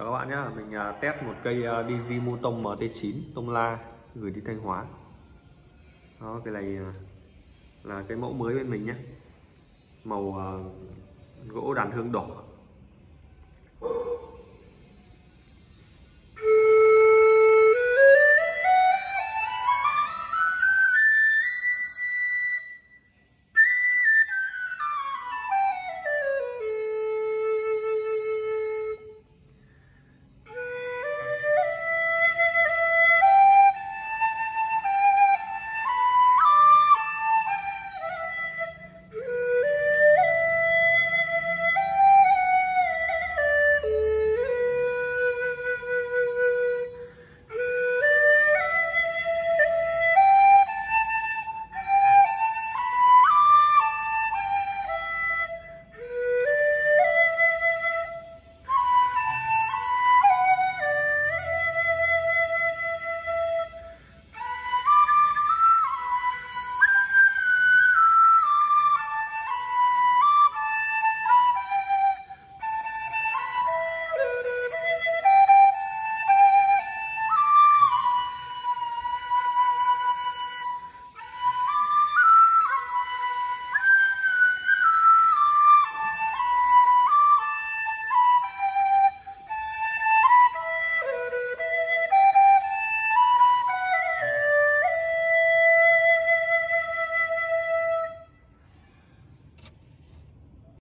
Chào các bạn nhé, mình à, test một cây à, DG MT9 Tông La gửi đi Thanh Hóa. Đó, cái này à, là cái mẫu mới bên mình nhé Màu à, gỗ đàn hương đỏ.